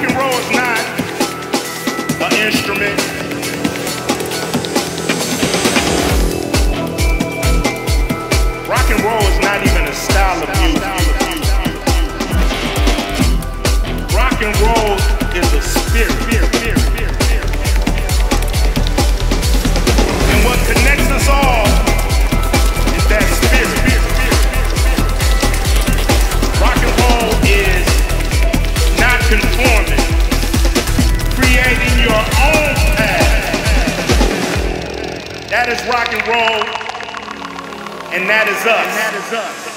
rock and roll is not an instrument. Rock and roll is not even a style of music. And that is us. that is us.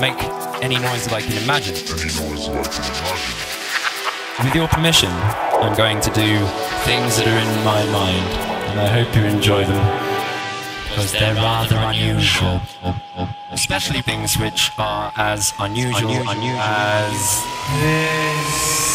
Make any noise that I can imagine. With your permission, I'm going to do things that are in my mind, and I hope you enjoy them. Because they're rather unusual. Especially things which are as unusual, as this.